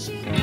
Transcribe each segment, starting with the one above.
She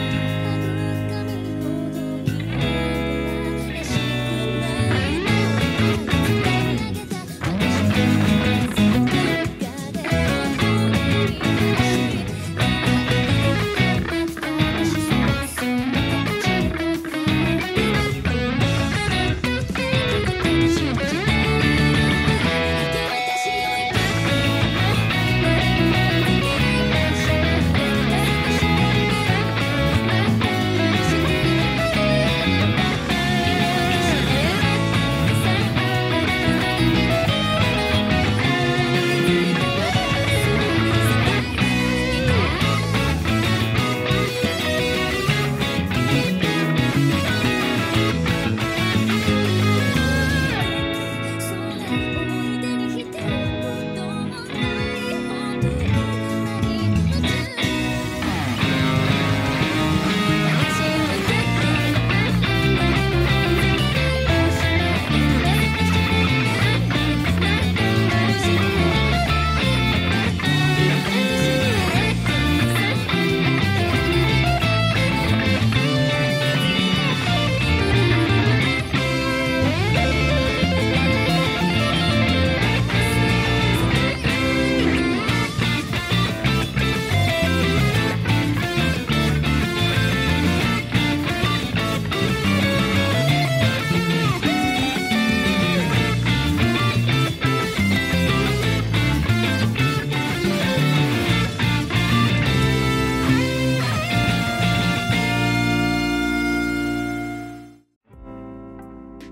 Thank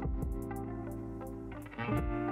you.